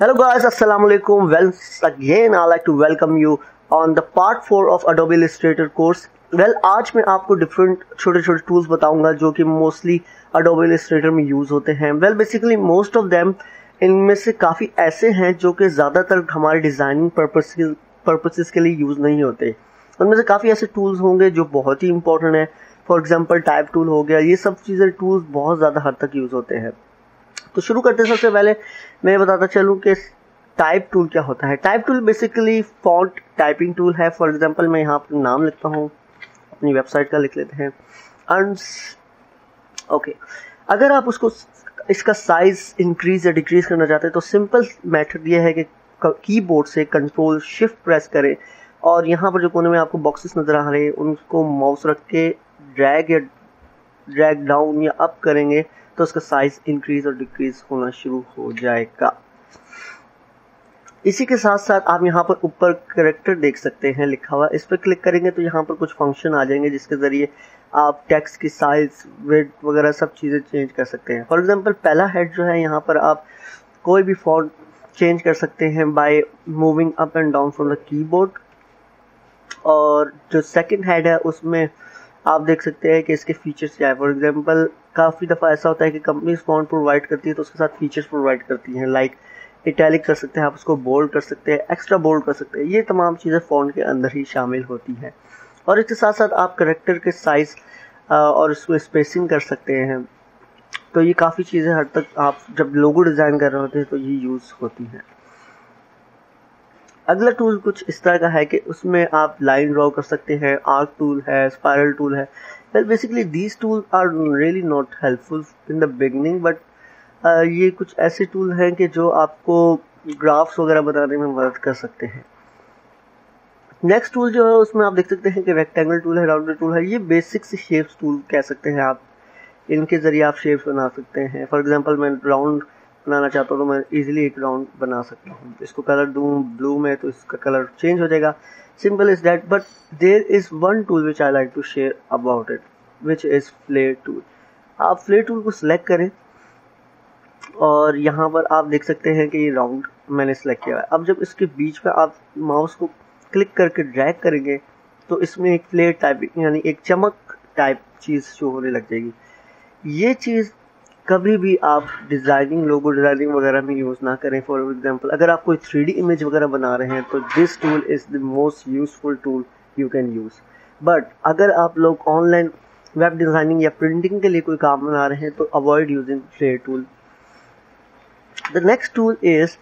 Hello guys, Assalamu alaikum. Once again, I like to welcome you on the part 4 of Adobe Illustrator course. Well, आज मैं आपको different छोटे छोटे tools बताऊँगा जो कि मोस्टली Adobe Illustrator में यूज़ होते हैं. Well basically most of them इनमें से काफ़ी ऐसे हैं जो कि ज़्यादातर हमारे डिज़ाइनिंग पर्पस पर्पसेस के लिए यूज़ नहीं होते. उनमें से काफ़ी ऐसे टूल्स होंगे जो बहुत ही इंपॉर्टेंट है. फॉर एग्ज़ाम्पल टाइप टूल हो गया. ये सब चीज़ें टूल्स बहुत ज़्यादा हद तक यूज़ होते हैं. तो शुरू करते सबसे पहले, मैं बताता चलूँ कि टाइप टूल क्या होता है। Type tool basically font typing tool है। फॉर एग्जांपल मैं यहाँ पर नाम लिखता हूँ, अपनी वेबसाइट का लिख लेते हैं। अर्नस ओके अगर आप उसको, इसका साइज़ इंक्रीज या डिक्रीज करना चाहते हैं तो सिंपल मेथड ये है कि कीबोर्ड से कंट्रोल शिफ्ट प्रेस करें। और यहाँ पर जो कोने में आपको बॉक्सेस नज़र आ रहे हैं, उनको माउस रख के ड्रैग या ड्रैग डाउन या अप करेंगे। तो उसका साइज़ इंक्रीज और डिक्रीज होना शुरू हो जाएगा। इसी के साथ साथ आप यहाँ पर ऊपर करेक्टर देख सकते हैं, लिखा हुआ। इस पर क्लिक करेंगे तो यहाँ पर कुछ फ़ंक्शन आ जाएँगे जिसके ज़रिए आप टेक्स्ट की साइज़ वेट वगैरह सब चीज़ें चेंज कर सकते हैं। फॉर एग्जांपल पहला हेड जो है, यहाँ पर आप कोई भी फॉन्ट चेंज कर सकते हैं by moving up and down from the keyboard और जो सेकंड हेड है, उसमें आप देख सकते हैं कि इसके फीचर्स क्या है। फॉर एग्ज़ाम्पल काफ़ी दफ़ा ऐसा होता है कि कंपनी फॉन्ट प्रोवाइड करती है तो उसके साथ फीचर्स प्रोवाइड करती हैं। लाइक इटैलिक कर सकते हैं, आप उसको बोल्ड कर सकते हैं एक्स्ट्रा बोल्ड कर सकते हैं। ये तमाम चीज़ें फ़ॉन्ट के अंदर ही शामिल होती हैं। और इसके साथ साथ आप करेक्टर के साइज़ और उसमें स्पेसिंग कर सकते हैं। तो ये काफ़ी चीज़ें हर तक आप जब लोगो डिज़ाइन कर रहे होते हैं तो ये यूज़ होती हैं। अगला टूल कुछ इस तरह का है कि उसमें आप लाइन ड्रॉ कर सकते हैं आर्क टूल है स्पायरल टूल है। Well basically these tool are really not helpful in the beginning but ये कुछ ऐसे टूल हैं कि जो आपको ग्राफ्स वगैरह बनाने में मदद कर सकते हैं। नेक्स्ट टूल जो है, उसमें आप देख सकते हैं कि रेक्टेंगल टूल है राउंडर टूल है। ये बेसिक से शेप्स टूल कह सकते हैं आप। इनके ज़रिए आप शेप्स बना सकते हैं। फॉर एग्जांपल मैं राउंड बनाना चाहता हूँ तो मैं इजीली एक राउंड बना सकता हूँ। इसको कलर दूँ ब्लू में तो इसका कलर चेंज हो जाएगा। Simple is that but there is one tool which I like to share about it which is flare tool आप फ्लेयर टूल को सिलेक्ट करें और यहाँ पर आप देख सकते हैं कि ये राउंड मैंने सेलेक्ट किया है। अब जब इसके बीच में आप माउस को क्लिक करके ड्रैग करेंगे तो इसमें एक फ्लेयर टाइप यानी एक चमक टाइप चीज़ शो होने लग जाएगी। ये चीज़ कभी भी आप डिज़ाइनिंग लोगो डिज़ाइनिंग वगैरह में यूज़ ना करें. फॉर एग्ज़ाम्पल अगर आप कोई थ्री इमेज वगैरह बना रहे हैं तो this tool is the most useful tool you can use but अगर आप लोग ऑनलाइन वेब डिज़ाइनिंग या प्रिंटिंग के लिए कोई काम बना रहे हैं तो avoid using flare tool the next tool is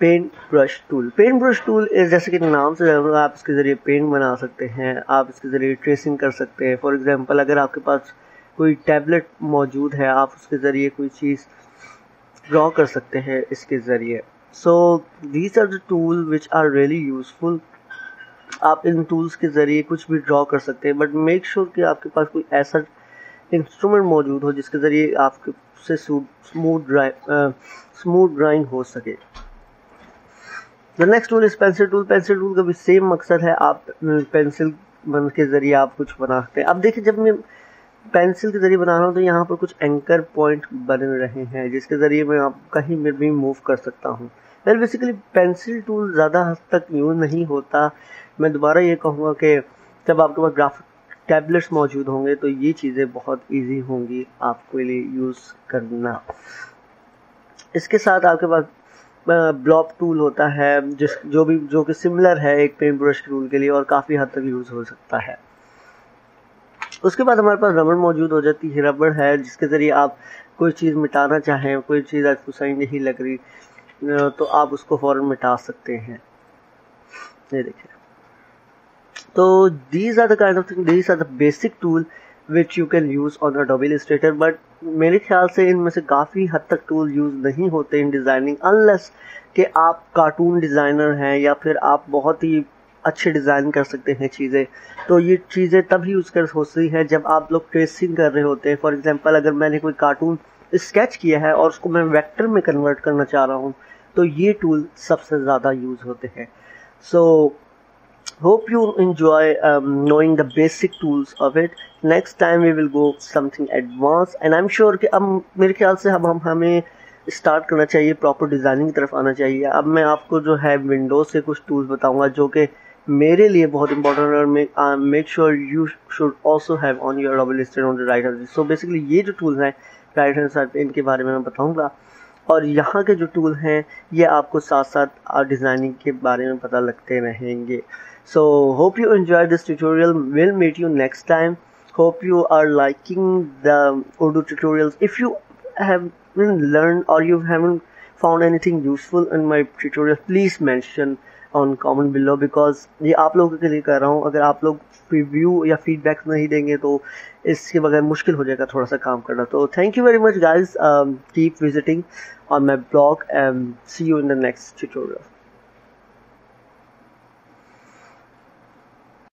paint brush tool paint brush tool जैसे कि नाम से आप इसके ज़रिए पेंट बना सकते हैं, आप इसके ज़रिए ट्रेसिंग कर सकते हैं। फॉर एग्जांपल अगर आपके पास कोई टैबलेट मौजूद है, आप उसके ज़रिए कोई चीज़ ड्रॉ कर सकते हैं इसके ज़रिए। So these are the tool which are really useful आप इन टूल्स के ज़रिए कुछ भी ड्रॉ कर सकते हैं बट मेक श्योर कि आपके पास कोई ऐसा इंस्ट्रूमेंट मौजूद हो जिसके ज़रिए आपके से स्मूथ ड्राइंग स्मूथ ड्राइंग हो सके। The next tool is pencil tool pencil tool का भी सेम मकसद है, आप पेंसिल बन के ज़रिए आप कुछ बना सकते हैं। अब देखिए, जब मैं पेंसिल के ज़रिए बना रहा हूँ तो यहाँ पर कुछ एंकर पॉइंट बन रहे हैं, जिसके ज़रिए मैं आप कहीं में भी मूव कर सकता हूँ। वेल बेसिकली पेंसिल टूल ज़्यादा हद तक यूज़ नहीं होता। मैं दोबारा ये कहूँगा कि जब आपके पास ग्राफिक टैबलेट्स मौजूद होंगे तो ये चीज़ें बहुत इजी होंगी आपके लिए यूज़ करना। इसके साथ आपके पास ब्लॉक टूल होता है जिस जो भी जो कि सिमिलर है एक पेंट ब्रश टूल के लिए और काफ़ी हद तक यूज़ हो सकता है। उसके बाद हमारे पास रबड़ मौजूद हो जाती है। रबड़ है जिसके ज़रिए आप कोई चीज़ मिटाना चाहें कोई चीज़ आपको सही नहीं लग रही तो आप उसको फ़ौरन मिटा सकते हैं। ये देखिए। So these are the kind of things, these are the basic tool which you can use on Adobe Illustrator but मेरे ख्याल से इनमें से काफ़ी हद तक टूल यूज़ नहीं होते इन डिज़ाइनिंग अनलेस कि आप कार्टून डिज़ाइनर हैं या फिर आप बहुत ही अच्छे डिज़ाइन कर सकते हैं चीज़ें। तो ये चीज़ें तब यूज़ कर होती है जब आप लोग ट्रेसिंग कर रहे होते हैं। फॉर एग्जांपल अगर मैंने कोई कार्टून स्केच किया है और उसको मैं वेक्टर में कन्वर्ट करना चाह रहा हूँ तो ये टूल सबसे ज़्यादा यूज़ होते हैं। सो so, hope you enjoy um, knowing the basic tools of it. Next time we will go something advanced and i'm sure कि अब मेरे ख्याल से अब हम हमें स्टार्ट करना चाहिए प्रॉपर डिज़ाइनिंग की तरफ़ आना चाहिए। अब मैं आपको जो है विंडोज़ से कुछ टूल्स बताऊँगा जो कि मेरे लिए बहुत इंपॉर्टेंट और make sure you should also have on your double listed on the right hand so basically ये जो टूल्स हैं राइट हैंड साइड इनके बारे में मैं बताऊँगा। और यहाँ के जो टूल हैं, ये आपको साथ साथ डिज़ाइनिंग के बारे में पता लगते रहेंगे। So hope you enjoy this tutorial will meet you next time hope you are liking the Urdu tutorial if you have learn और you have found anything useful in my tutorial please mention on comment below because ये आप लोगों के लिए कर रहा हूँ, अगर आप लोग रिव्यू या फीडबैक नहीं देंगे तो इसके बगैर मुश्किल हो जाएगा थोड़ा सा काम करना। तो thank you very much guys keep visiting on my blog and see you in the next tutorial